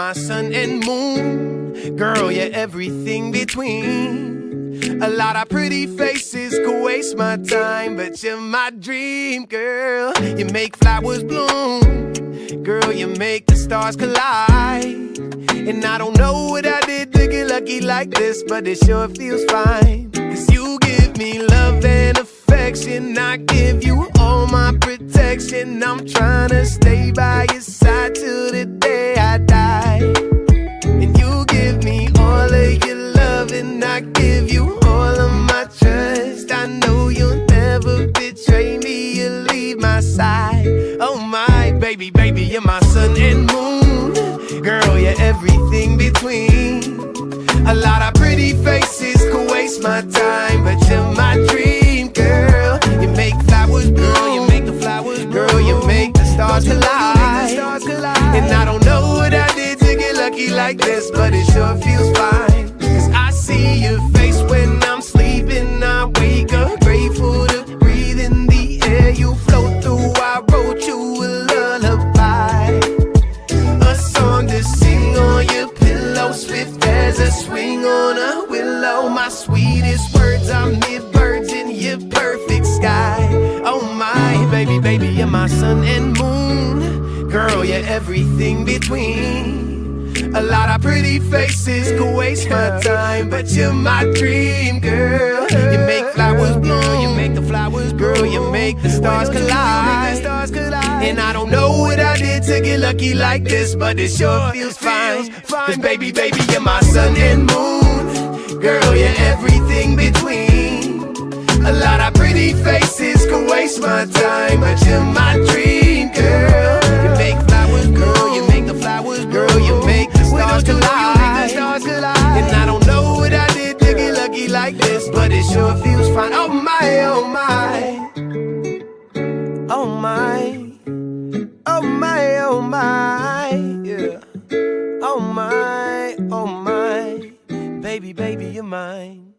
my sun and moon. Girl, you're everything between. A lot of pretty faces could waste my time, but you're my dream, girl. You make flowers bloom. Girl, you make the stars collide. And I don't know what I did to get lucky like this, but it sure feels fine. Cause you give me love baby, baby, you're my sun and moon. Girl, you're everything between. A lot of pretty faces could waste my time, but you're my dream, girl. You make flowers bloom, you make the flowers bloom. Girl, you make the stars collide. And I don't know what I did to get lucky like this, but it sure feels fine. Sweetest words are mid birds in your perfect sky. Oh my baby, baby, you're my sun and moon. Girl, you're everything between. A lot of pretty faces could waste my time, but you're my dream, girl. You make flowers bloom, you make the flowers grow, you make the stars collide. And I don't know what I did to get lucky like this, but it sure feels fine. Cause baby, baby, you're my sun and moon. Girl, you're everything between. A lot of pretty faces could waste my time, but you're my dream, girl. You make flowers grow, you make the flowers grow, you make the stars collide. And I don't know what I did to get lucky like this, but it sure feels fine. Oh my, oh my. Oh my. Baby, baby, you're mine.